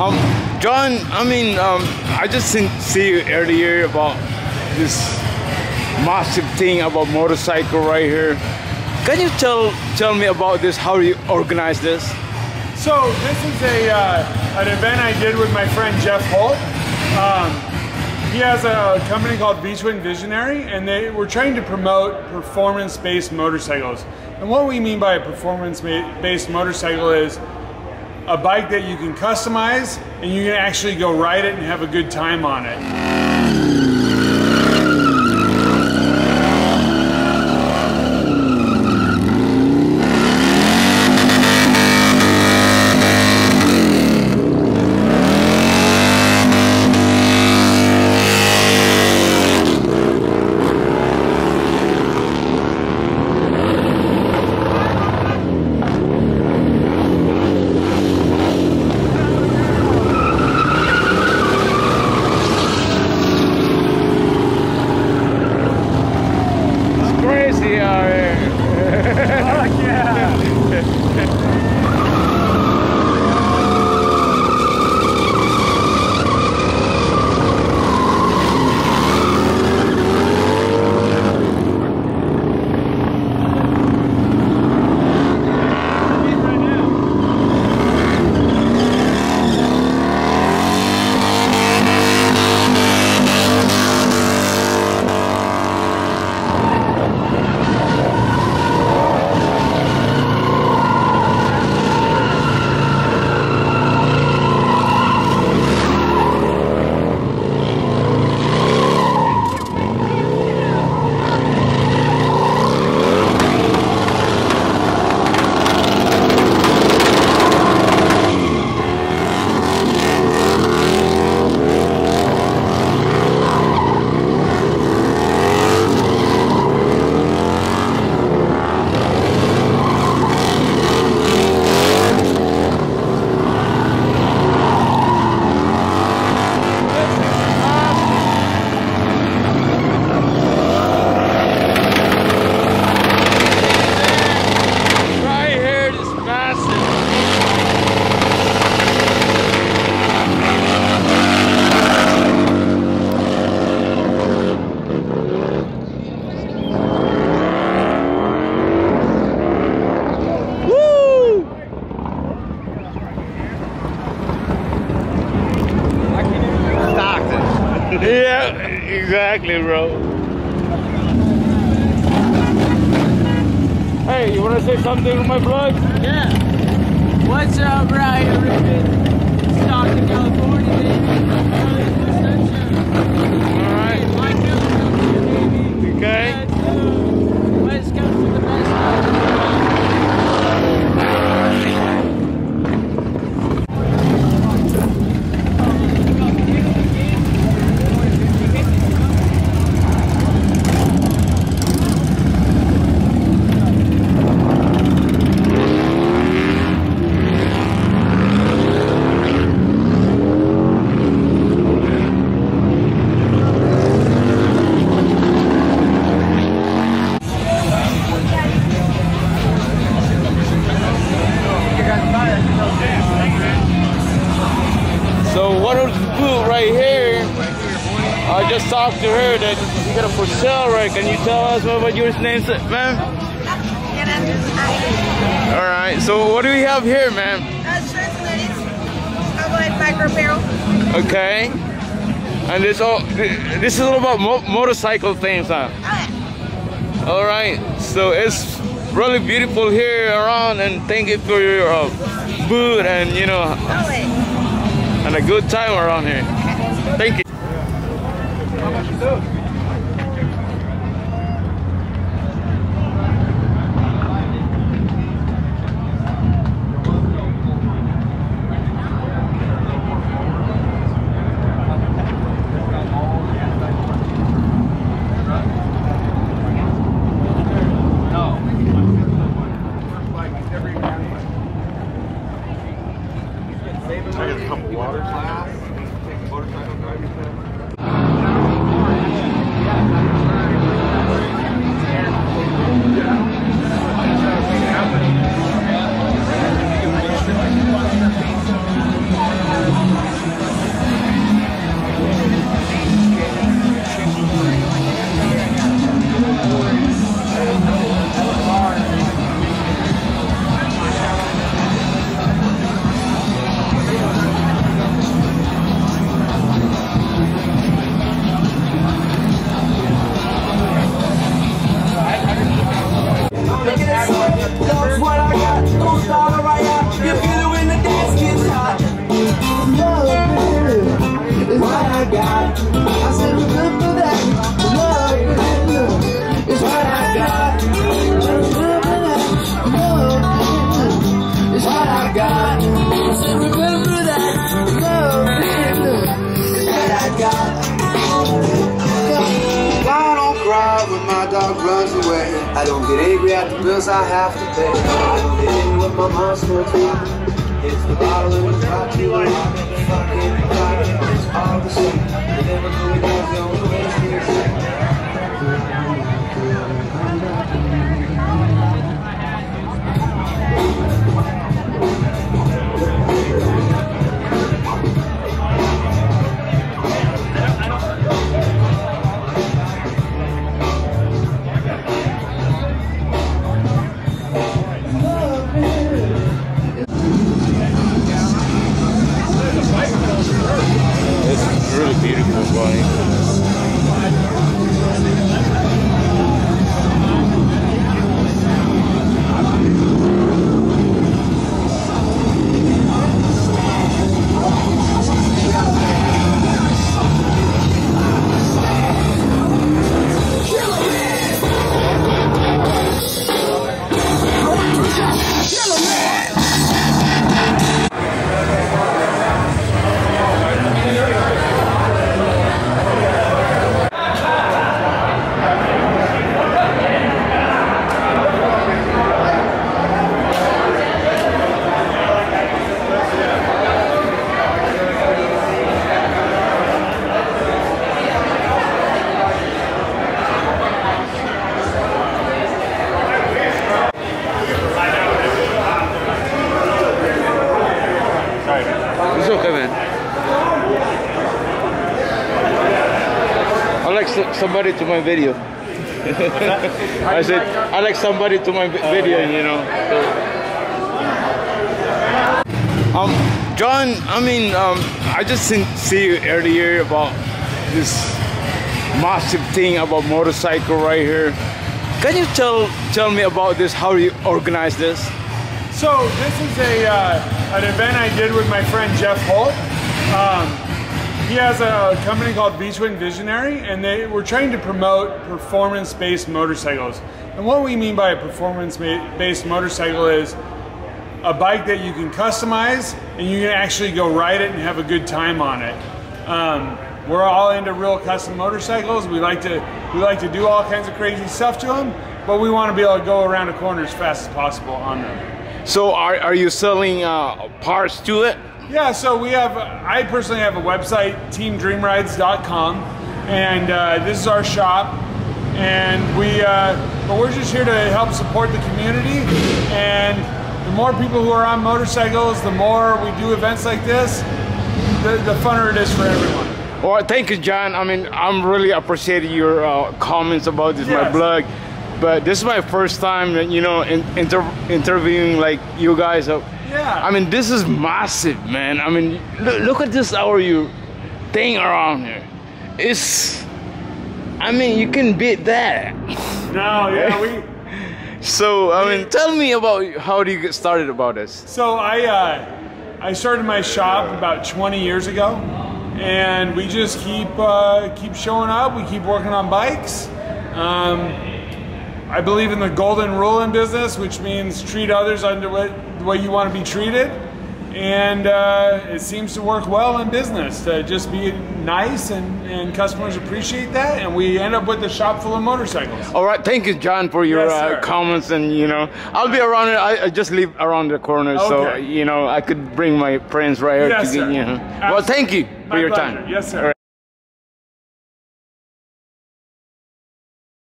Um, John, I mean, um, I just see you earlier about this massive thing about motorcycle right here. Can you tell tell me about this? How you organize this? So this is a uh, an event I did with my friend Jeff Holt. Um, he has a company called Beachwind Visionary, and they were trying to promote performance-based motorcycles. And what we mean by a performance-based motorcycle is a bike that you can customize and you can actually go ride it and have a good time on it. Yeah, exactly, bro. Hey, you wanna say something to my vlog? Yeah. What's up, Ryan? Stockton, California, baby. I just talked to her that you got a for sale, right? Can you tell us what, what your name, ma'am? All right. So what do we have here, ma'am? Uh, shirts and hoodies. Cowboy biker apparel. Okay. And this all this is all about mo- motorcycle things, huh? Oh, All right. So it's really beautiful here around, and thank you for your uh, boot and you know yeah. And a good time around here. Thank you. How much is those? I got. I said, remember that. Love, is what I got. That. Love is what I got. I said, remember that. Love, is what I got. I don't cry when my dog runs away. I don't get angry at the bills I have to pay. I don't get angry when my mom smokes. It's the bottle and you want. All the same. You never somebody to my video. I said I like somebody to my vi- video, you know. Um, John, I mean, um, I just seen, see you earlier about this massive thing about motorcycle right here. Can you tell tell me about this? How you organize this? So this is a uh, an event I did with my friend Jeff Holt. Um, he has a company called Beachwind Visionary, and they were trying to promote performance-based motorcycles. And what we mean by a performance-based motorcycle is a bike that you can customize and you can actually go ride it and have a good time on it. Um, we're all into real custom motorcycles. We like to we like to do all kinds of crazy stuff to them, but we want to be able to go around a corner as fast as possible on them. So are, are you selling uh, parts to it? Yeah, so we have, I personally have a website, teamdreamrides.com, and uh, this is our shop. And we, uh, but we're just here to help support the community. And the more people who are on motorcycles, the more we do events like this, the, the funner it is for everyone. Well, thank you, John. I mean, I'm really appreciating your uh, comments about this my blog. But this is my first time, you know, in, inter- interviewing like you guys. Uh, Yeah. I mean, this is massive, man. I mean, look, look at this our you thing around here. It's, I mean, you can beat that. No, yeah, we, So, I mean, tell me about how do you get started about this? So I uh, I started my shop about 20 years ago, and we just keep uh, keep showing up. We keep working on bikes. Um, I believe in the golden rule in business, which means treat others under what, the way you want to be treated. And uh, it seems to work well in business to just be nice, and, and customers appreciate that. And we end up with a shop full of motorcycles. All right, thank you, John, for your Yes, uh, comments, and you know, I'll be around. I, I just live around the corner, so you know, I could bring my friends right here. Yes, to, get- sir. You know. Well, thank you for My your pleasure. time. Yes, sir.